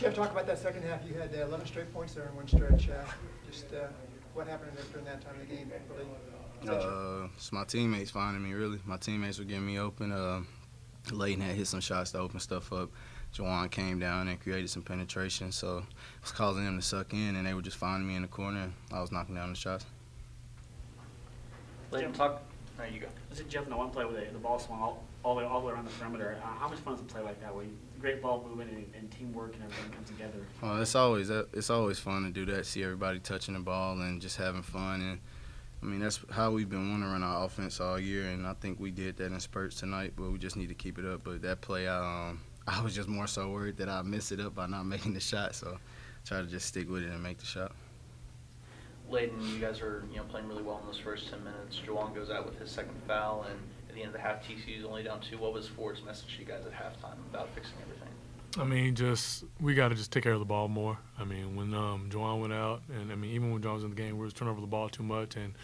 Jeff, talk about that second half. You had uh, 11 straight points there in one stretch. Uh, Just uh, what happened during that time of the game? Really upset? Uh, it's my teammates finding me, really. My teammates were getting me open. Uh, Leyton had hit some shots to open stuff up. Jawun came down and created some penetration, so it was causing them to suck in, and they were just finding me in the corner, and I was knocking down the shots. Leyton, talk. There you go. This is Jeff in the one play where the, the ball swung all, all the way all the way around the perimeter. Uh, how much fun is a play like that where you, great ball movement and, and teamwork and everything comes together? Uh, it's always it's always fun to do that. See everybody touching the ball and just having fun. And I mean that's how we've been wanting to run our offense all year. And I think we did that in spurts tonight, but we just need to keep it up. But that play, I, um, I was just more so worried that I miss it up by not making the shot. So try to just stick with it and make the shot. Leyton, you guys are you know playing really well in those first 10 minutes. Jawun goes out with his second foul, and at the end of the half, TCU's only down two. What was Ford's message to you guys at halftime about fixing everything? I mean, just we got to just take care of the ball more. I mean, when um, Jawun went out, and I mean, even when Jawun was in the game, we were turning over the ball too much, and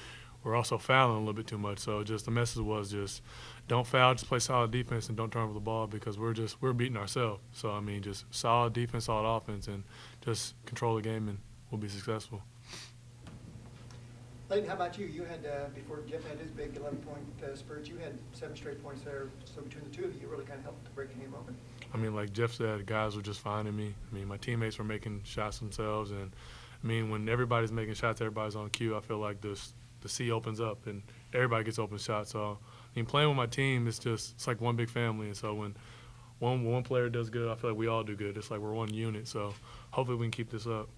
we're also fouling a little bit too much. So just the message was just don't foul, just play solid defense, and don't turn over the ball because we're just we're beating ourselves. So I mean, just solid defense, solid offense, and just control the game, and we'll be successful. Leyton, how about you? You had, uh, before Jeff had his big 11-point uh, spurt, you had seven straight points there. So between the two of you, you really kind of helped to break the game open. I mean, like Jeff said, guys were just finding me. I mean, my teammates were making shots themselves, and I mean, when everybody's making shots, everybody's on cue. I feel like this the sea opens up and everybody gets open shots. So, I mean, playing with my team, it's just it's like one big family. And so when one one player does good, I feel like we all do good. It's like we're one unit. So hopefully we can keep this up.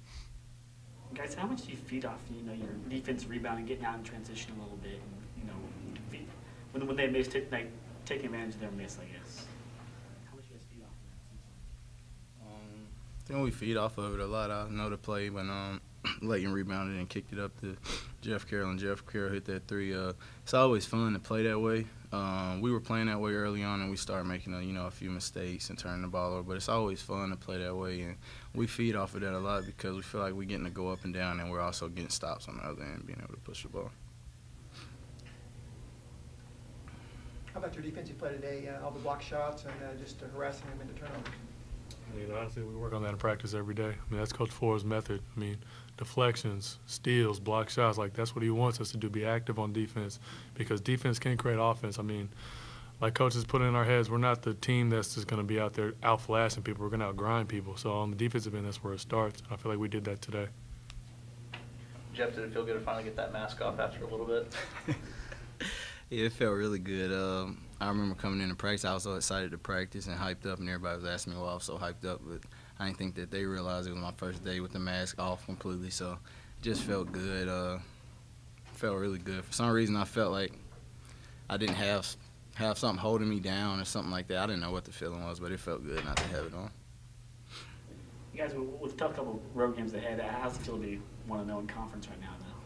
Guys, how much do you feed off you know your defense rebounding, getting out in transition a little bit, and you know feed, when when they miss, take, like taking advantage of their miss, I guess. How much do you guys feed off of that? Um, I think we feed off of it a lot. I know the play when um, Leyton rebounded and kicked it up to Jeff Carroll, and Jeff Carroll hit that three. Uh, it's always fun to play that way. Um, we were playing that way early on, and we started making a, you know a few mistakes and turning the ball over. But it's always fun to play that way, and we feed off of that a lot because we feel like we're getting to go up and down, and we're also getting stops on the other end, being able to push the ball. How about your defensive play today? Uh, all the block shots and uh, just harassing them into turnovers. I mean, honestly, we work on that in practice every day. I mean, that's Coach Ford's method. I mean, deflections, steals, block shots, like that's what he wants us to do, be active on defense because defense can create offense. I mean, like coaches put in our heads, we're not the team that's just going to be out there outflashing people. We're going to outgrind people. So on the defensive end, that's where it starts. I feel like we did that today. Jeff, did it feel good to finally get that mask off after a little bit? Yeah, it felt really good. Um, I remember coming into practice, I was so excited to practice and hyped up, and everybody was asking me why I was so hyped up. But I didn't think that they realized it was my first day with the mask off completely. So it just felt good. Uh, felt really good. For some reason, I felt like I didn't have have something holding me down or something like that. I didn't know what the feeling was, but it felt good not to have it on. You guys, a tough couple of road games ahead, how's it feel to be one and zero in conference right now? Though.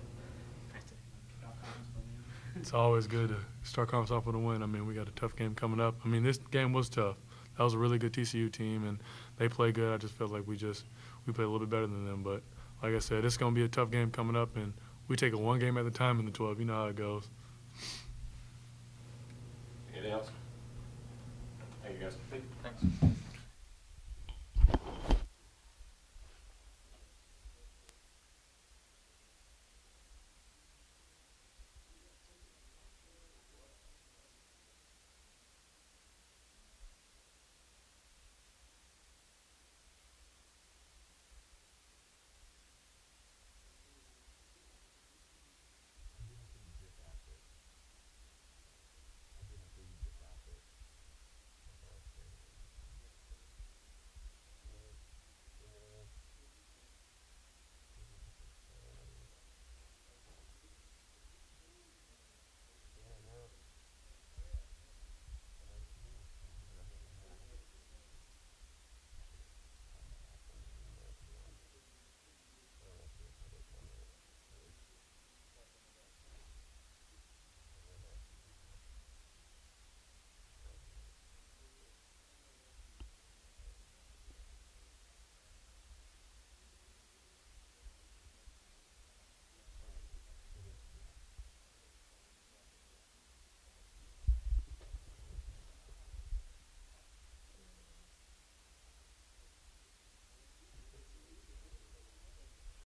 It's always good to start conference off with a win. I mean, we got a tough game coming up. I mean, this game was tough. That was a really good TCU team, and they play good. I just felt like we just we played a little bit better than them. But like I said, it's going to be a tough game coming up, and we take it one game at a time in the 12. You know how it goes. Anything else? Thank you, guys.